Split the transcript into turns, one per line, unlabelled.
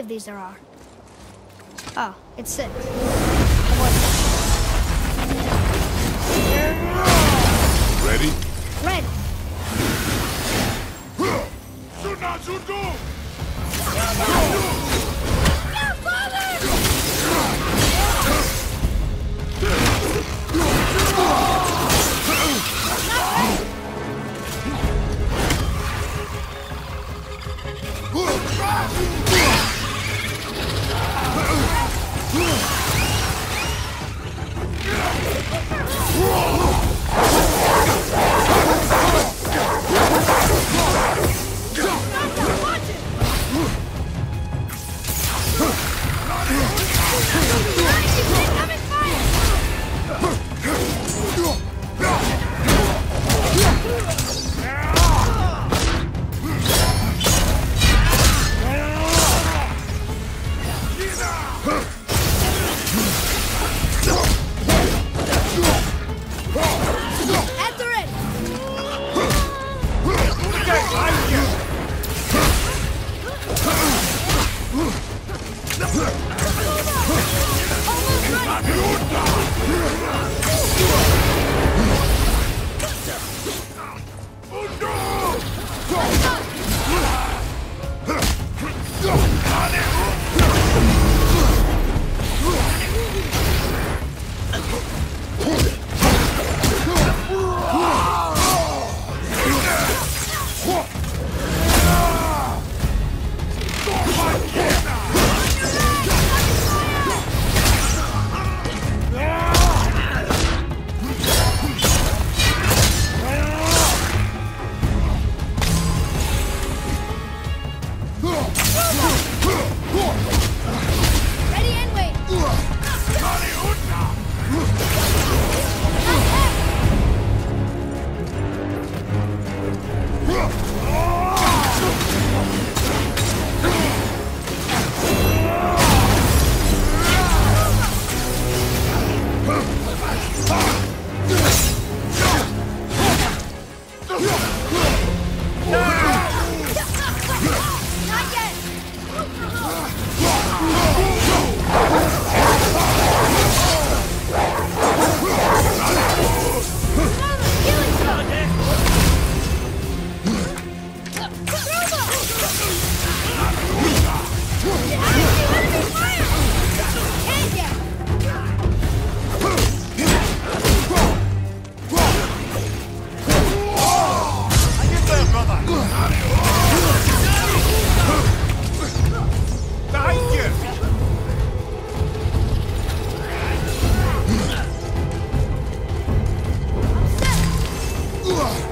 of these there are. Oh, it's six.
Ready?
Ready.
Ready. Ugh!